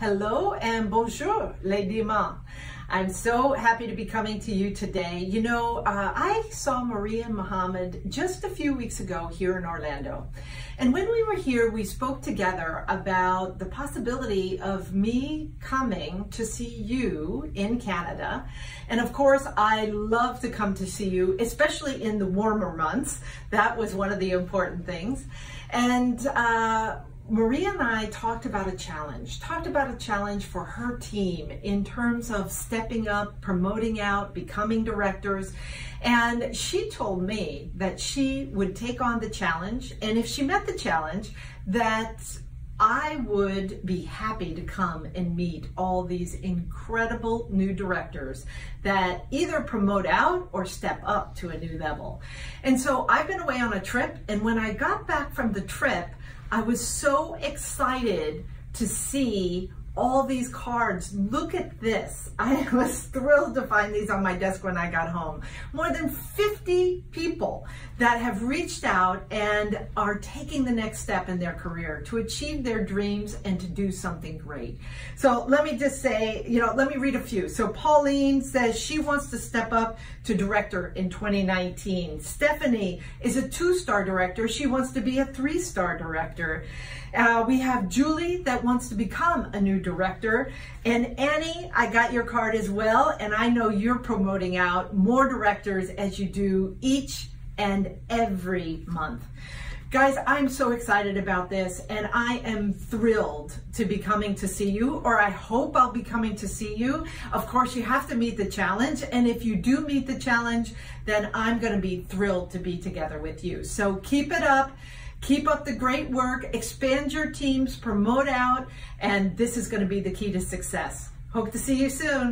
Hello and bonjour, les diamants. I'm so happy to be coming to you today. You know, uh, I saw Maria Meriano just a few weeks ago here in Orlando. And when we were here, we spoke together about the possibility of me coming to see you in Canada. And of course, I love to come to see you, especially in the warmer months. That was one of the important things. And uh, Maria and I talked about a challenge, talked about a challenge for her team in terms of stepping up, promoting out, becoming directors. And she told me that she would take on the challenge. And if she met the challenge, that I would be happy to come and meet all these incredible new directors that either promote out or step up to a new level. And so I've been away on a trip, and when I got back from the trip, I was so excited to see all these cards. Look at this. I was thrilled to find these on my desk when I got home. More than 50 people that have reached out and are taking the next step in their career to achieve their dreams and to do something great. So let me just say, you know, let me read a few. So Pauline says she wants to step up to director in 2019. Stephanie is a two-star director. She wants to be a three-star director. Uh, we have Julie that wants to become a new director. And Annie, I got your card as well. And I know you're promoting out more directors as you do each and every month. Guys, I'm so excited about this and I am thrilled to be coming to see you or I hope I'll be coming to see you. Of course, you have to meet the challenge and if you do meet the challenge, then I'm gonna be thrilled to be together with you. So keep it up. Keep up the great work, expand your teams, promote out, and this is going to be the key to success. Hope to see you soon.